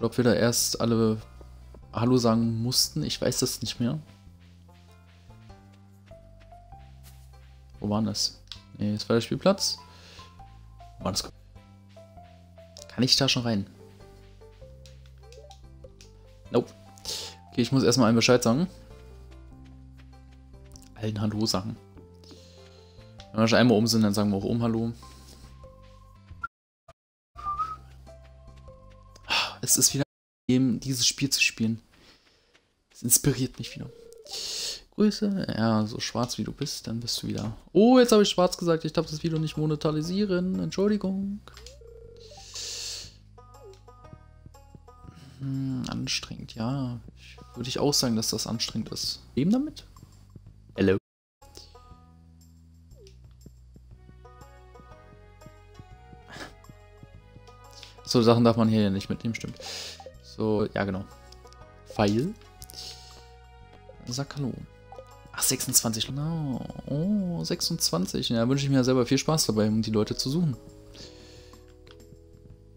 Oder ob wir da erst alle Hallo sagen mussten. Ich weiß das nicht mehr. Wo war das? Ne, das war der Spielplatz. War das Kann ich da schon rein? Nope. Okay, ich muss erstmal einen Bescheid sagen. Allen Hallo sagen. Wenn wir schon einmal um sind, dann sagen wir auch um Hallo. Es ist wieder dieses Spiel zu spielen. Es inspiriert mich wieder. Grüße. Ja, so schwarz wie du bist, dann bist du wieder. Oh, jetzt habe ich schwarz gesagt. Ich darf das Video nicht monetarisieren. Entschuldigung. Hm, anstrengend, ja. Würde ich auch sagen, dass das anstrengend ist. Leben damit? So Sachen darf man hier ja nicht mitnehmen, stimmt. So, ja genau. Pfeil. Sag Hallo. Ach, 26. Genau. Oh, 26. Ja, wünsche ich mir selber viel Spaß dabei, um die Leute zu suchen.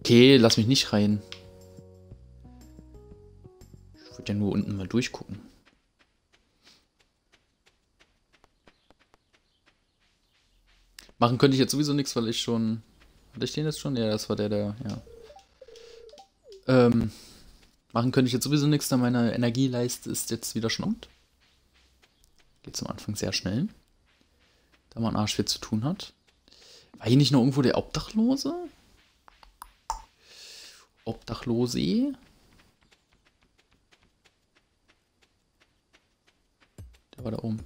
Okay, lass mich nicht rein. Ich würde ja nur unten mal durchgucken. Machen könnte ich jetzt sowieso nichts, weil ich schon... Hatte ich den jetzt schon? Ja, das war der, der... Ja. Ähm, machen könnte ich jetzt sowieso nichts, da meine Energieleiste ist jetzt wieder schnummt. Geht zum Anfang sehr schnell. Da man Arsch viel zu tun hat. War hier nicht noch irgendwo der Obdachlose? Obdachlose? Der war da oben.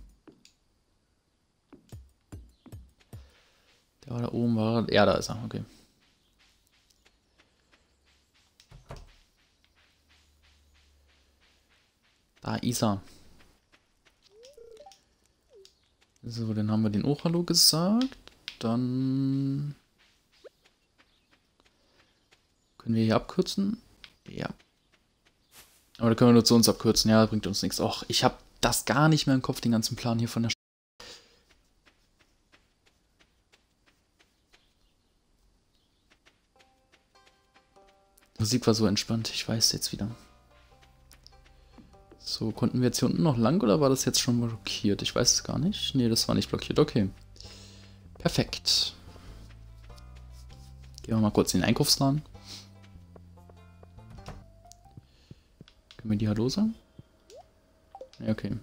Der war da oben, war. Ja, da ist er, okay. Da er. So, dann haben wir den auch Hallo gesagt. Dann können wir hier abkürzen. Ja. Aber da können wir nur zu uns abkürzen. Ja, bringt uns nichts. Och, ich habe das gar nicht mehr im Kopf, den ganzen Plan hier von der Musik war so entspannt, ich weiß jetzt wieder. So, konnten wir jetzt hier unten noch lang oder war das jetzt schon blockiert? Ich weiß es gar nicht. Nee, das war nicht blockiert. Okay. Perfekt. Gehen wir mal kurz in den Einkaufsladen. Können wir die Hallo sagen? Ja, okay.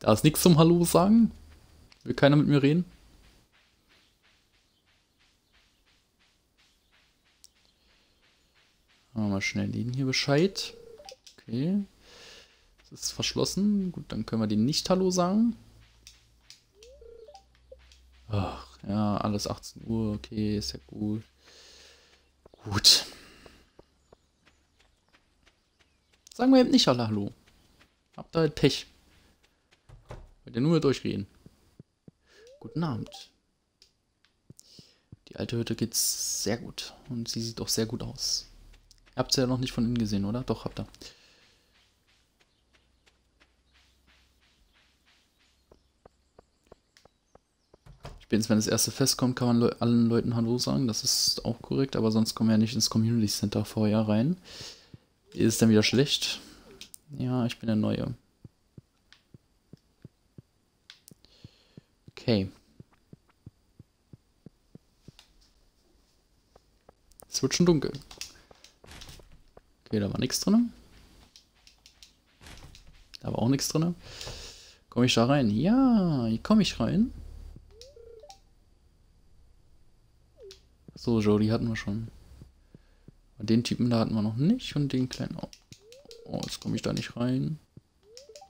Da ist nichts zum Hallo sagen. Will keiner mit mir reden? Machen wir mal schnell den hier Bescheid. Okay ist verschlossen. Gut, dann können wir den nicht Hallo sagen. Ach, ja, alles 18 Uhr. Okay, ist ja gut. Gut. Sagen wir eben nicht alle Hallo. Habt ihr halt Pech. Wollt ihr nur mit euch reden. Guten Abend. Die alte Hütte geht's sehr gut. Und sie sieht auch sehr gut aus. Ihr habt sie ja noch nicht von innen gesehen, oder? Doch, habt ihr. Wenn das erste Fest kommt, kann man Le allen Leuten Hallo sagen. Das ist auch korrekt, aber sonst kommen wir ja nicht ins Community Center vorher rein. Ist dann wieder schlecht? Ja, ich bin der Neue. Okay. Es wird schon dunkel. Okay, da war nichts drin. Da war auch nichts drin. Komme ich da rein? Ja, hier komme ich rein. So, Jody hatten wir schon. Den Typen da hatten wir noch nicht. Und den kleinen... Oh, oh jetzt komme ich da nicht rein.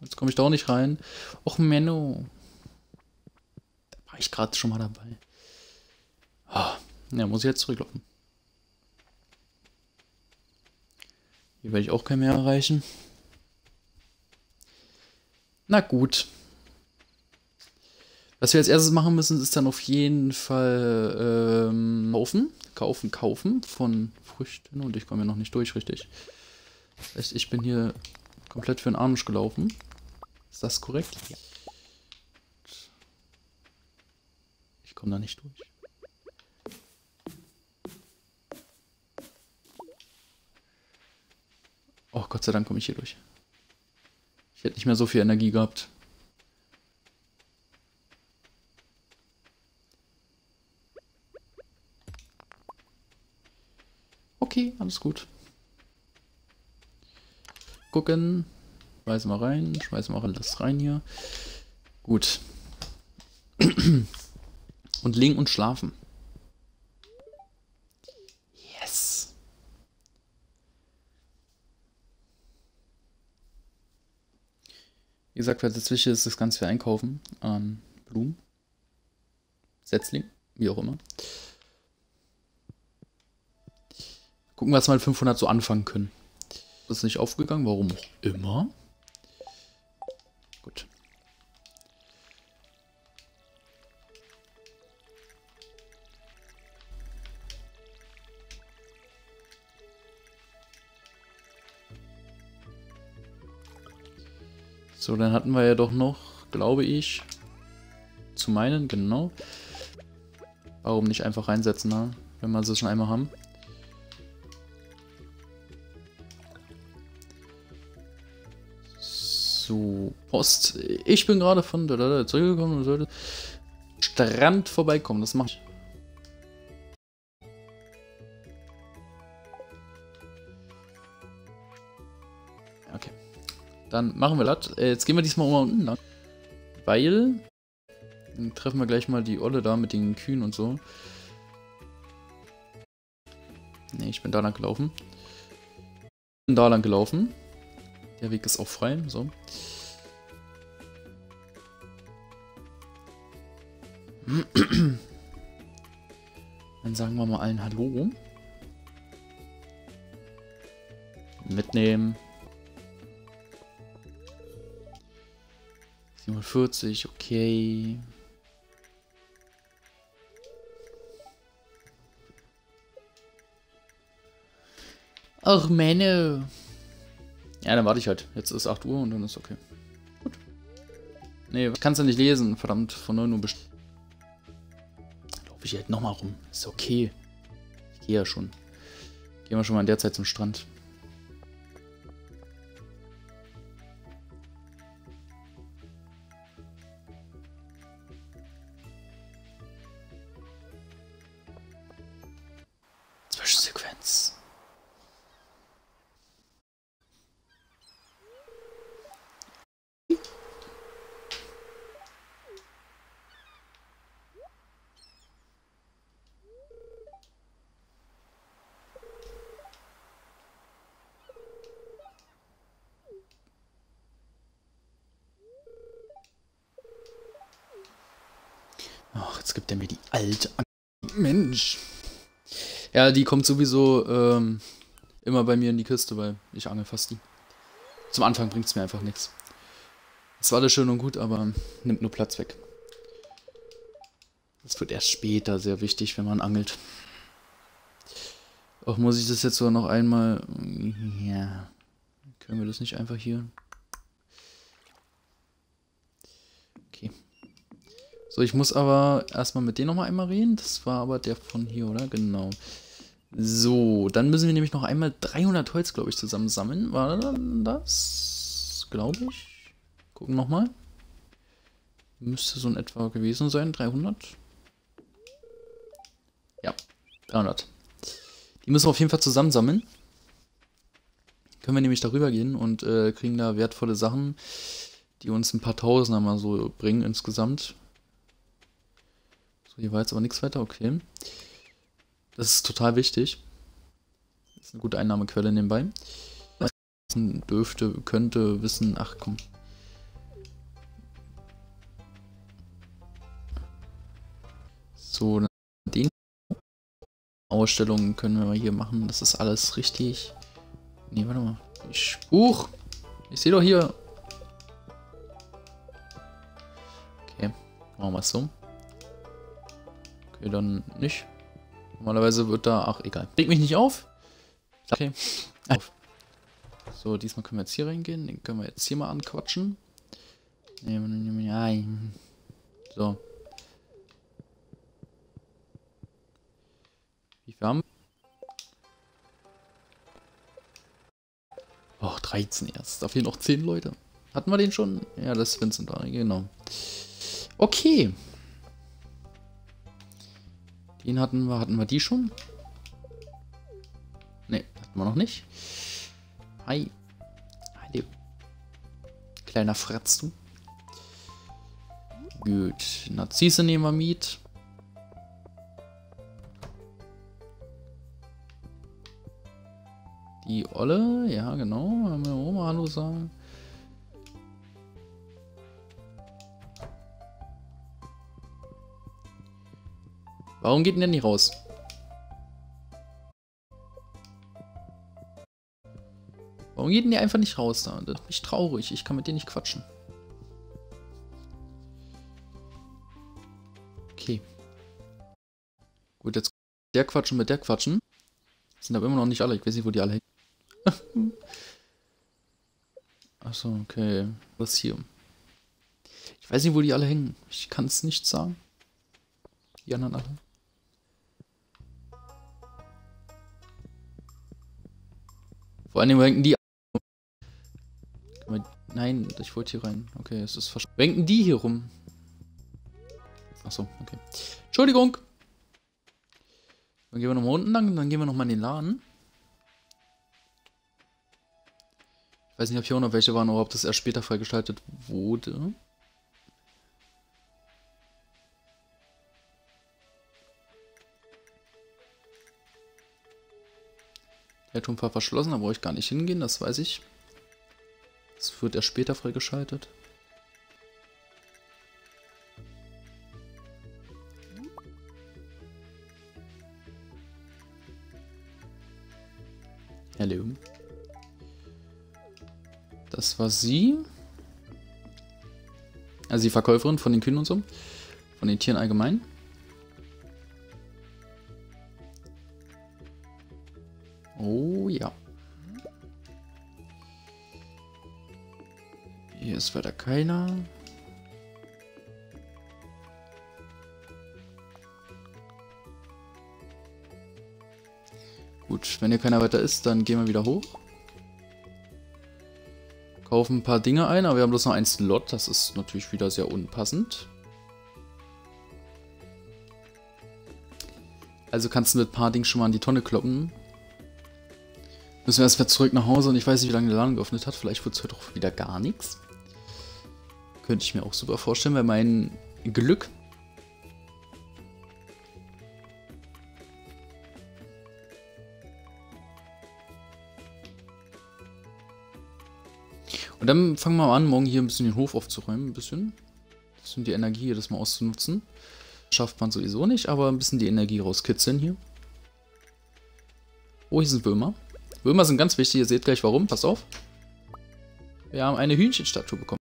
Jetzt komme ich da auch nicht rein. Och, Menno. Da war ich gerade schon mal dabei. Ah, ja, muss ich jetzt zurücklaufen. Hier werde ich auch kein mehr erreichen. Na gut. Was wir als erstes machen müssen, ist dann auf jeden Fall ähm, kaufen. Kaufen, kaufen von Früchten. Und ich komme ja noch nicht durch, richtig. Das heißt, ich bin hier komplett für den Arsch gelaufen. Ist das korrekt? Ja. Ich komme da nicht durch. Gott sei Dank komme ich hier durch. Ich hätte nicht mehr so viel Energie gehabt. Alles gut. Gucken. Schmeißen wir rein. Schmeißen wir alles rein hier. Gut. Und legen und schlafen. Yes. Wie gesagt, Wichtige ist, das Ganze für einkaufen. Ähm, Blumen. Setzling. Wie auch immer. Gucken, was wir mit 500 so anfangen können. Das ist nicht aufgegangen, warum auch immer. Gut. So, dann hatten wir ja doch noch, glaube ich, zu meinen, genau. Warum nicht einfach reinsetzen, ne? wenn wir sie schon einmal haben. So, Post. Ich bin gerade von zurückgekommen und sollte Strand vorbeikommen. Das mache ich. Okay. Dann machen wir das. Äh, jetzt gehen wir diesmal mal unten lang. Weil. Dann treffen wir gleich mal die Olle da mit den Kühen und so. Ne, ich bin da lang gelaufen. Bin da lang gelaufen. Der Weg ist auch frei, so. Dann sagen wir mal allen Hallo. Mitnehmen. 47, okay. Ach, Männer. Ja, dann warte ich halt. Jetzt ist 8 Uhr und dann ist okay. Gut. Nee, kannst du nicht lesen. Verdammt, von 9 Uhr bestimmt. Laufe ich halt nochmal rum. Ist okay. Ich gehe ja schon. Gehen wir schon mal in der Zeit zum Strand. Gibt er mir die alte. An Mensch. Ja, die kommt sowieso ähm, immer bei mir in die Kiste, weil ich angel fast die. Zum Anfang bringt es mir einfach nichts. Das war alles schön und gut, aber nimmt nur Platz weg. Das wird erst später sehr wichtig, wenn man angelt. Auch muss ich das jetzt so noch einmal... Ja. Können wir das nicht einfach hier... Okay. So, ich muss aber erstmal mit dem nochmal einmal reden. Das war aber der von hier, oder? Genau. So, dann müssen wir nämlich noch einmal 300 Holz, glaube ich, zusammensammeln. War das? Glaube ich. Gucken nochmal. Müsste so in etwa gewesen sein. 300. Ja, 300. Die müssen wir auf jeden Fall zusammensammeln. Können wir nämlich darüber gehen und äh, kriegen da wertvolle Sachen, die uns ein paar Tausender mal so bringen insgesamt. Hier war jetzt aber nichts weiter, okay. Das ist total wichtig. Das ist eine gute Einnahmequelle nebenbei. Dürfte, könnte wissen, ach komm. So, den Ausstellungen können wir mal hier machen. Das ist alles richtig. Nee, warte mal. Ich! Ich sehe doch hier. Okay, machen wir es so. Okay, dann nicht. Normalerweise wird da... Ach, egal. Reg mich nicht auf. Okay. Auf. So, diesmal können wir jetzt hier reingehen. Den können wir jetzt hier mal anquatschen. So. Wie viel haben Oh, 13 erst. Da fehlen noch 10 Leute. Hatten wir den schon? Ja, das ist Vincent da, genau. Okay. Den hatten wir. Hatten wir die schon? Ne, hatten wir noch nicht. Hi. Hallo. Kleiner Fratz, du. Gut. Narzisse nehmen wir mit. Die Olle, ja genau. Haben wir mal Hallo sagen. Warum geht denn der nicht raus? Warum geht denn der einfach nicht raus da? Das mich traurig. Ich kann mit dir nicht quatschen. Okay. Gut, jetzt der quatschen mit der quatschen. Sind aber immer noch nicht alle. Ich weiß nicht, wo die alle hängen. Achso, okay. Was hier? Ich weiß nicht, wo die alle hängen. Ich kann es nicht sagen. Die anderen alle. Vor allem wenken die. Nein, ich wollte hier rein. Okay, es ist versch. Wenken die hier rum? Achso, okay. Entschuldigung. Dann gehen wir nochmal unten lang, dann gehen wir nochmal in den Laden. Ich weiß nicht, ob hier auch noch welche waren oder ob das erst später freigeschaltet wurde. Der Turm war verschlossen, da brauche ich gar nicht hingehen, das weiß ich. Das wird erst später freigeschaltet. Hallo. Das war sie. Also die Verkäuferin von den Kühen und so. Von den Tieren allgemein. Oh ja. Hier ist weiter keiner. Gut, wenn hier keiner weiter ist, dann gehen wir wieder hoch. Kaufen ein paar Dinge ein, aber wir haben bloß noch einen Slot. Das ist natürlich wieder sehr unpassend. Also kannst du mit ein paar Dingen schon mal an die Tonne kloppen. Müssen wir erstmal zurück nach Hause und ich weiß nicht, wie lange der Laden geöffnet hat. Vielleicht wird es heute auch wieder gar nichts. Könnte ich mir auch super vorstellen, weil mein Glück Und dann fangen wir mal an, morgen hier ein bisschen den Hof aufzuräumen. Ein bisschen. Ein bisschen die Energie hier das mal auszunutzen. Schafft man sowieso nicht, aber ein bisschen die Energie rauskitzeln hier. Oh, hier sind Würmer. Würmer sind ganz wichtig, ihr seht gleich warum. Passt auf. Wir haben eine Hühnchenstatue bekommen.